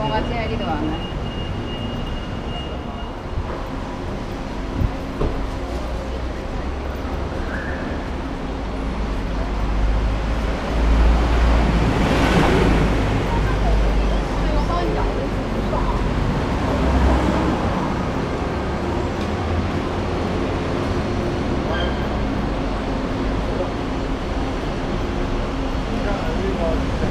放個車喺呢度係咪？車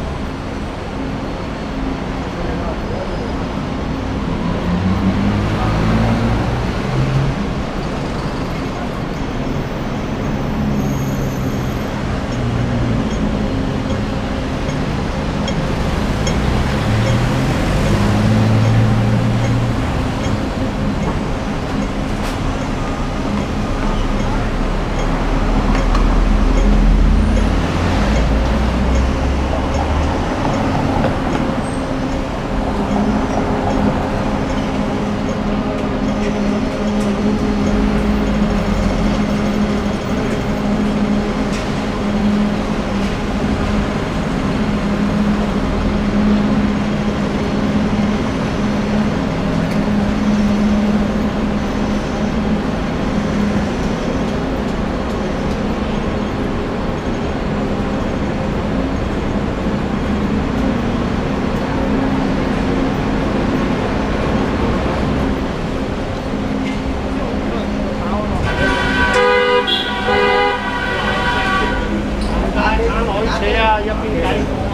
Gracias.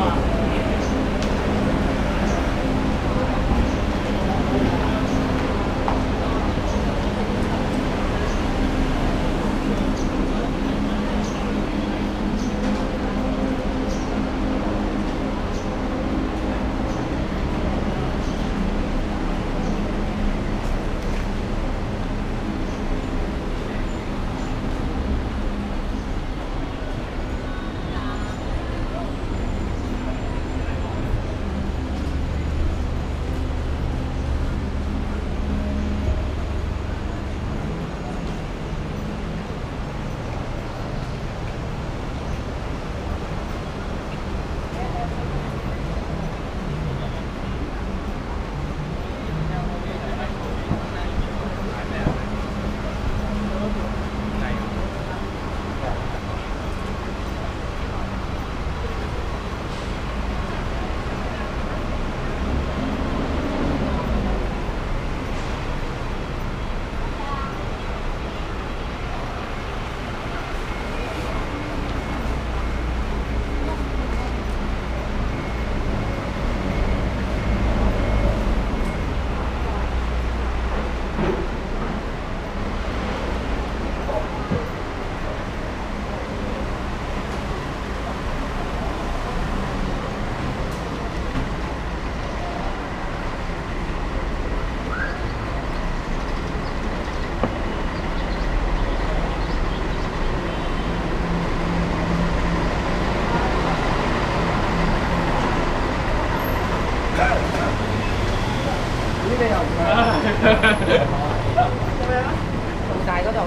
做咩啊？大嗰度。